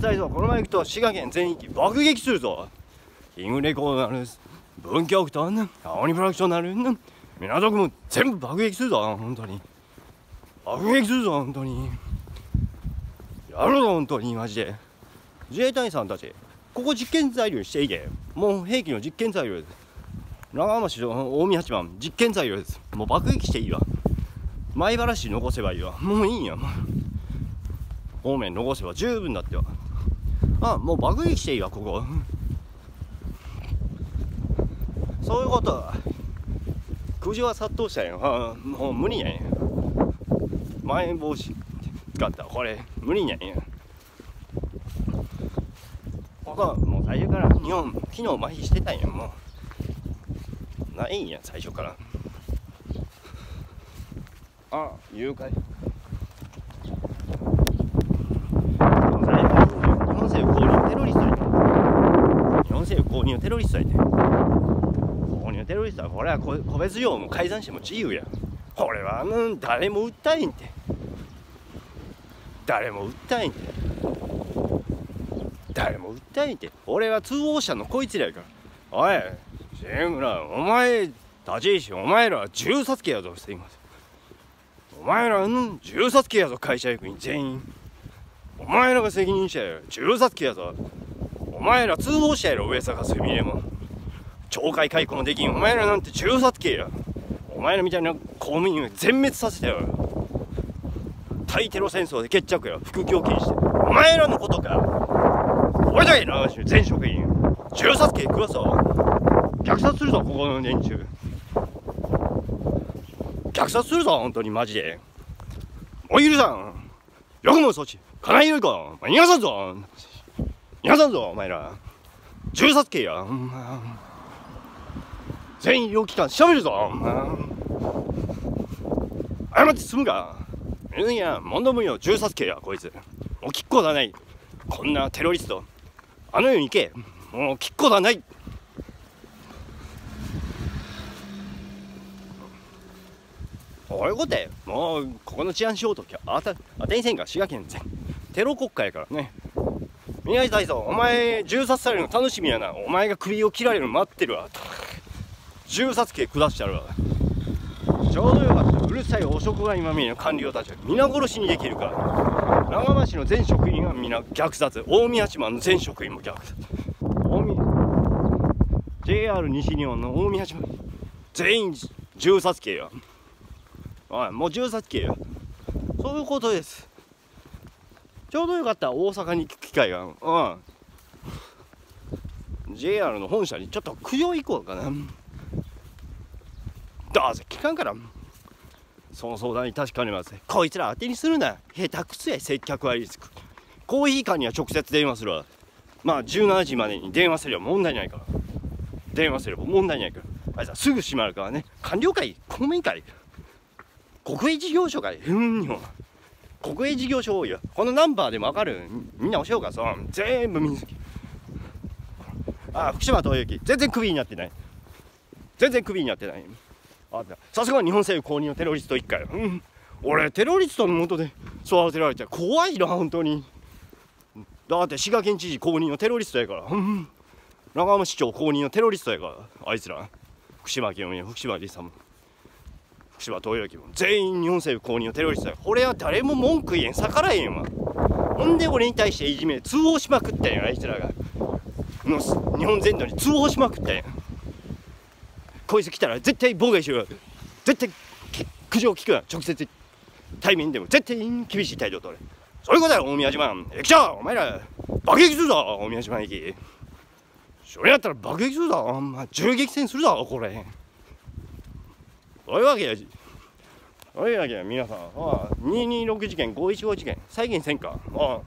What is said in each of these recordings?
このまま行くと滋賀県全域爆撃するぞ。キングレコードなる文京区とあんな青鬼プロダクションなるん港区も全部爆撃するぞ。本当に。爆撃するぞ本当に。やるぞ本当にマジで。自衛隊員さんたちここ実験材料にしていいでもう兵器の実験材料です。長浜市の近江八幡実験材料です。もう爆撃していいわ。米原市残せばいいわ。もういいんや。もう方面残せば十分だってわ。あもう爆撃していいわここ。そういうこと。苦情は殺到したんよあもう無理やんや。まん延防止使った。これ無理やんや。ここもう最初から。日本機能麻痺してたんや。もう。ないんや最初から。あ誘拐最初から日本政府公認テロリストやで日本政府公認のテロリストやで公認のテロリストはこれは個別用も改ざんしても自由や。これはう誰も訴えんて。誰も訴えんて。誰も訴えんて。俺は通報者のこいつらやから。おい志村お前立ち石お前らは銃殺刑やぞしていますお前らうん銃殺刑やぞ会社役員全員。お前らが責任者や銃殺刑やぞ。お前ら通報者やろ上坂すみれも。懲戒解雇もできん。お前らなんて銃殺刑やお前らみたいな公務員を全滅させたよ。対テロ戦争で決着や。副教訓してお前らのことか。俺だけな全職員。銃殺刑食わそう。虐殺するぞここの連中。虐殺するぞ本当にマジで。もう許さん。よくも措置金井由子お前逃がさんぞ。逃がさんぞお前ら。銃殺刑や。全医療機関調べるぞ。謝って済むか。いや問答無用銃殺刑やこいつ。もうきっこだない。こんなテロリスト。あの世に行け。もうきっこだない。そういうこともうここの治安省ときあた当てにせんか。滋賀県全。テロ国家やからね。宮治大佐お前銃殺されるの楽しみやな。お前が首を切られるの待ってるわ。銃殺刑下してやるわ。ちょうどよかった。うるさい汚職が今見えの官僚たちは皆殺しにできるから。長浜市の全職員は皆虐殺。大宮八幡の全職員も虐殺。大宮 JR 西日本の大宮八幡。全員銃殺刑や。おいもう銃殺刑や。そういうことです。ちょうどよかった大阪に行く機会がうん。JR の本社にちょっと苦情行こうかな。どうせ聞かんから。その相談に確かめます。こいつら当てにするな。下手くそや接客割りつくコーヒー館には直接電話するわ。まあ17時までに電話すれば問題ないから。電話すれば問題ないから。あいつはすぐ閉まるからね。官僚会公務員会。国営事業所かいうんよ国営事業所多いよ。このナンバーでも分かる？みんな教えようかそう全部水木あ福島東之全然クビになってない。全然クビになってない。あさすが日本政府公認のテロリスト一家よ、うん、俺テロリストのもとで育てられて怖いな本当に。だって滋賀県知事公認のテロリストやから、うん、長浜市長公認のテロリストやからあいつら。福島県も福島理さんも。福島東洋も全員日本政府公認のテロリストこれは誰も文句言えん逆らえんわ。ほんで俺に対していじめ通報しまくったんやあいつらが。の日本全土に通報しまくったんや。こいつ来たら絶対妨害しろ絶対苦情聞くな直接。対面でも絶対に厳しい態度取れ。そういうことや大宮島。駅長お前ら爆撃するぞ大宮島駅それやったら爆撃するぞ。お前銃撃戦するぞこれ。そういうわけやそういうわけや皆さん。ああ226事件515事件。再現せんか。あ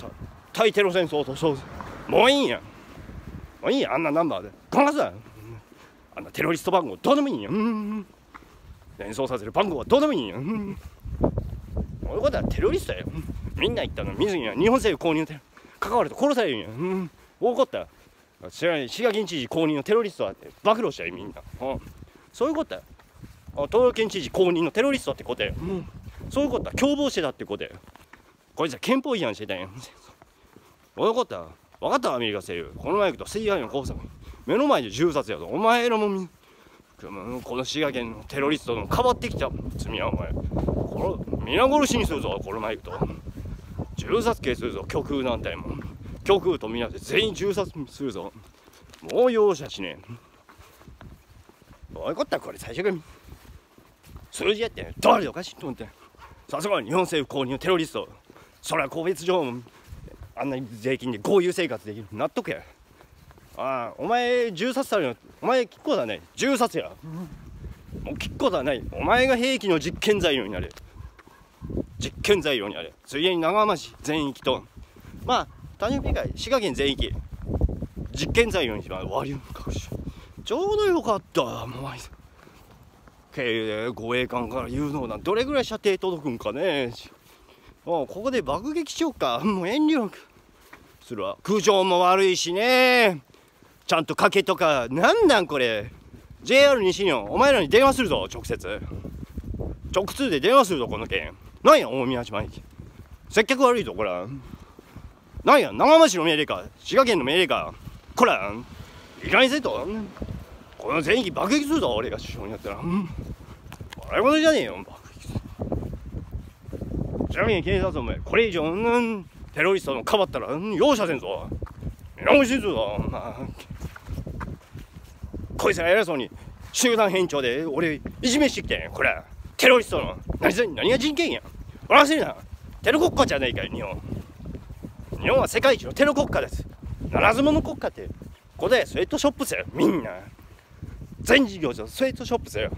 あ対テロ戦争とそうもういいんや。もういいやあんなナンバーで。こんなさあんなテロリスト番号どうでもいいんや。うん。連想させる番号はどうでもいいんや。うん。そういうことはテロリストやよ。みんな言ったの水には日本政府公認のテロ関わると殺されるんや。うん。怒った。知らない滋賀県知事公認のテロリストだって暴露したよみんな、うん、そういうことや。東京県知事公認のテロリストってことや、うん、そういうことは共謀してたってことや。こいつは憲法違反してたんや。どういうこと分かったアメリカ政府。この前行くと CIA の工作。目の前で銃殺やぞ。お前らもこの滋賀県のテロリストのかばってきた。罪はお前。これ皆殺しにするぞ。この前行くと。銃殺刑するぞ。極右なんても極右と皆で全員銃殺するぞ。もう容赦しねえ。どういうことこれ最初から数字やってどれでおかしいと思って。さすがは日本政府公認のテロリスト。それは個別上あんなに税金で豪遊生活できる。納得や。ああお前銃殺されるお前聞くことはない銃殺や。もう聞くことはないお前が兵器の実験材料になれ。実験材料になれ。ついでに長浜市全域と。まあ単純理解滋賀県全域。実験材料にします終わり隠しちょうどよかった。もう経営護衛艦から言うのなどれぐらい射程届くんかね。もうここで爆撃しようか。もう遠慮なくするわ。空調も悪いしね。ちゃんと賭けとか。なんなんこれ。JR 西日本お前らに電話するぞ。直接。直通で電話するぞこの件。なんや大宮島駅。接客悪いぞこら。なんや長浜市の命令か。滋賀県の命令か。こら。いかにせと。この全域爆撃するぞ俺が首相になったら。笑い事じゃねえよ爆撃する。ちなみに警察お前これ以上うんテロリストのかばったらうん容赦せんぞ。見直しするぞまあこいつら偉そうに集団変調で俺いじめしてきてこれテロリストの何何が人権や。笑わせるな。テロ国家じゃないかよ日本。日本は世界一のテロ国家です。ならず者国家って。ここでスウェットショップせよみんな。全事業者スウェットショップせよ。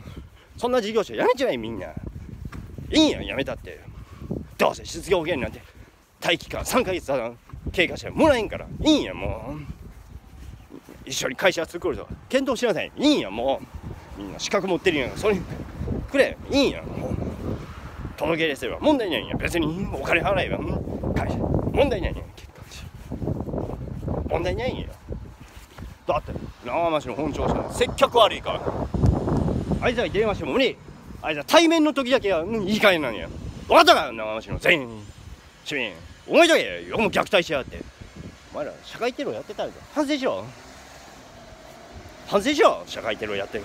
そんな事業者やめちゃえみんな。いいんやめたって。どうせ失業保険なんて待機期間3ヶ月経過してもらえんから。いいんやもう。一緒に会社作ると検討しなさい。いいんやもう。みんな資格持ってるんやそれくれ。いいんやもう。届け出すれば問題ないんや別にお金払えば会社問題ないんや結果問題ないんやだって長浜市の本庁舎接客悪いか。らあいつらに電話しても無理。あいつら対面の時だけは、うん、いい加減なんや。分かったか長浜市の全員。市民思いとけよくも虐待しやがって。お前ら社会テロやってたら反省しろ。反省しろ。社会テロやって。る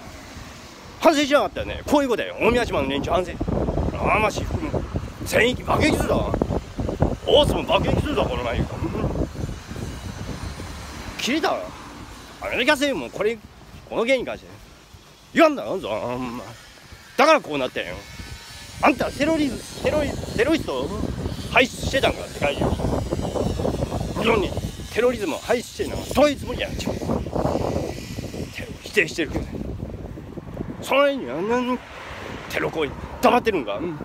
反省しなかったよね。こういうことだよ。大宮島の連中反省。あまし全域爆撃するぞ。大津も爆撃するぞこの前切れたわアメリカ政府もこれこの件に関して言わんだよぞだからこうなってんよ。あんたテロリズテロリテロリスト排出してたんかって書いてる。日本にテロリズムを排出してるのはそういうつもりやんちゃう。否定してるけどそのにあんなテロ行為黙ってるんか、うん、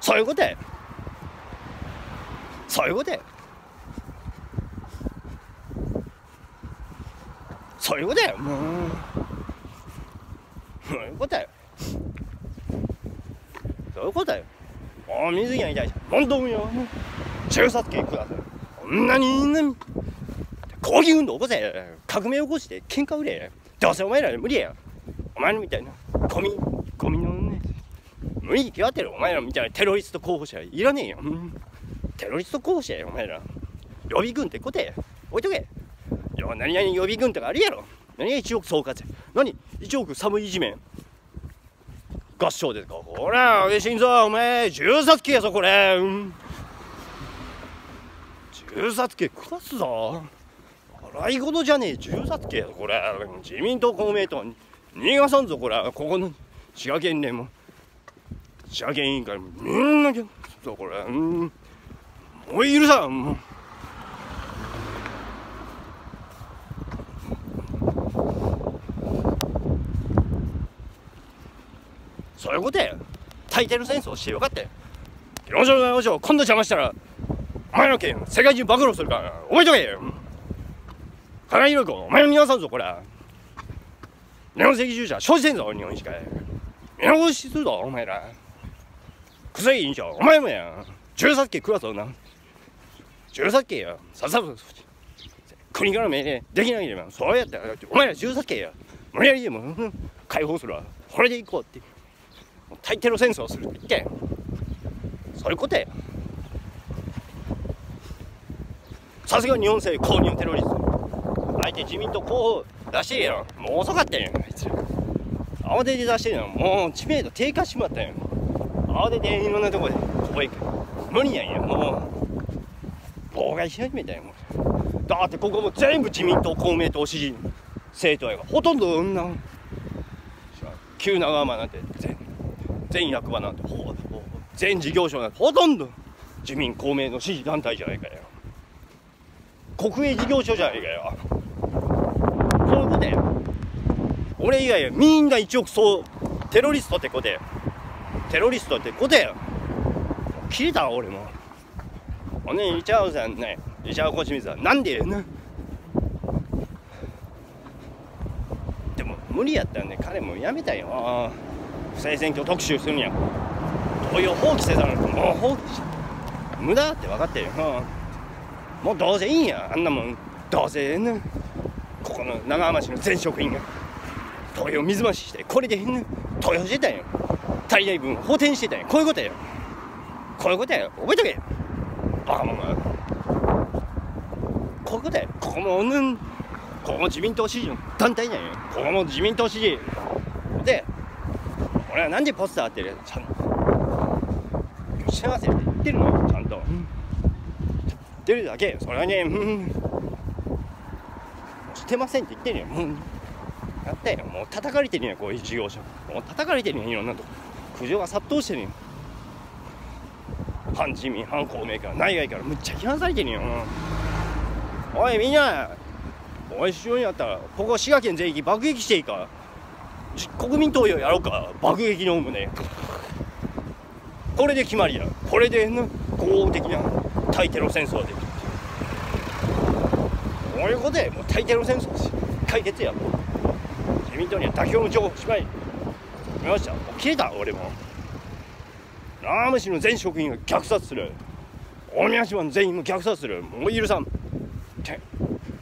そういうことや。そういうことやそういうことや。もうそういうことや。そういうことや。もう水着が痛いじゃん本当によ。中殺刑ください。こんなに抗議運動起こせ。革命起こして喧嘩売れ。どうせお前ら無理や。お前らみたいな。ゴミ。ゴミのね。無理に決まってる。お前らみたいな。テロリスト候補者。いらねえよ、うん、テロリスト候補者やお前ら。予備軍ってことや。置いとけ。よ。何々予備軍とかあるやろ。何が1億総括何？1億寒い地面合唱ですか？ほら嬉しいぞ。お前銃殺刑やぞこれ、うん、銃殺刑下すぞ。笑い事じゃねえ。銃殺刑やぞこれ。自民党公明党逃がさんぞこれ。ここの滋賀県連も。滋賀県委員会も。みんなそうこれ。うん。もう許さん。もうそういうことや。タイテル戦争してよかったよ。よしよし今度邪魔したらお前の件世界中暴露するから覚えとけよ。金弘子お前の皆さんぞこれ日本赤十字社承知せんぞ日本医師会見直しするぞお前ら。草木委員長お前もや。銃殺刑食わそうな。銃殺刑やさっさと国から命令できないければそうやってお前ら銃殺刑や無理やりでも、解放するわ。これでいこうって。対テロ戦争するって言って。んそういうことやさすが日本政府公認テロリスト。相手自民党候補出してるやろもう遅かったやんあいつ慌てて出してるのもう知名度低下しまったやん慌てていろんなとこでここ行く。無理やんや。もう妨害し始めたんもう。だってここも全部自民党公明党支持政党やがほとんど女旧長浜なんて全全役場なんて。ほぼ全事業所なんてほとんど自民公明の支持団体じゃないかよ。国営事業所じゃないかよ。そういうことや。俺以外はみんな一億総テロリストってことや。テロリストってことや。切れた俺も。おねリチャードさんねリチャード小清水さんなんでなでも無理やったんで彼もやめたよ不正選挙特集するんや投票放棄せざるもう放棄し無駄って分かってるよ、もうどうせいいんや。あんなもん。どうせなここの長浜市の全職員が。投票水増ししてこれでな投票してたんや足りない分補填してたんや。こういうことや。こういうことや。覚えとけ。バカ者。がこういうことや。ここもうんここも自民党支持の団体なんや。ここも自民党支持。で俺はなんでポスターってる？ちゃん。と幸せって言ってるの？ちゃんと、言ってるだけ。それはねうん。してませんって言ってるよ、うん、やったよもう叩かれてるよこういう事業所もう叩かれてるよいろんなとこ。苦情が殺到してるよ反自民反公明から内外からむっちゃ批判されてるよ、うん、おいみんな。おいしようになったらここ滋賀県全域爆撃していいか国民投票やろうか。爆撃の旨これで決まりや。これで合法的な対テロ戦争はでこういうことでもう対テロ戦争し解決や。自民党には妥協の情報しまい。見ました？切れた俺も。ラーム市の全職員が虐殺する。大宮島の全員も虐殺する。もう許さん。って。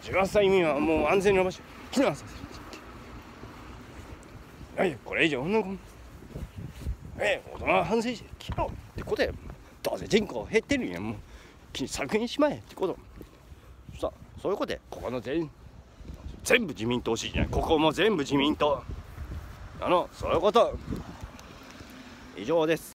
18歳民はもう安全な場所避難させる。はいこれ以上女の子え大人は反省して切ろうってことやどうせ人口減ってるんやもう削減しまえってこと。さあそういうことでここの全全部自民党支持やここも全部自民党。あのそういうこと。以上です。